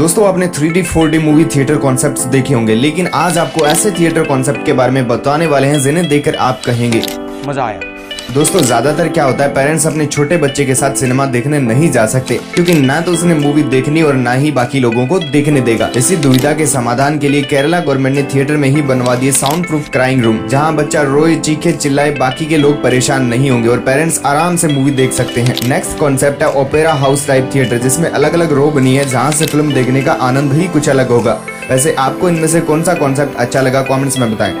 दोस्तों, आपने 3D 4D movie theatre concepts देखे होंगे, लेकिन आज आपको ऐसे थिएटर कॉन्सेप्ट के बारे में बताने वाले हैं, जिन्हें देखकर आप कहेंगे, मज़ा आया। दोस्तों, ज़्यादातर क्या होता है पेरेंट्स अपने छोटे बच्चे के साथ सिनेमा देखने नहीं जा सकते, क्योंकि ना तो उसने मूवी देखनी और ना ही बाकी लोगों को देखने देगा। इसी दुविधा के समाधान के लिए केरला गवर्नमेंट ने थिएटर में ही बनवा दिए साउंड प्रूफ क्राइंग रूम जहाँ बच्चा रोए, चीखे, चिल्लाए, बाकी के लोग परेशान नहीं होंगे और पेरेंट्स आराम से मूवी देख सकते हैं। नेक्स्ट कॉन्सेप्ट है ओपेरा हाउस टाइप थिएटर जिसमें अलग अलग रो बनी है, जहाँ से फ़िल्म देखने का आनंद ही कुछ अलग होगा। वैसे आपको इनमें से कौन सा कॉन्सेप्ट अच्छा लगा कॉमेंट्स में बताएँ।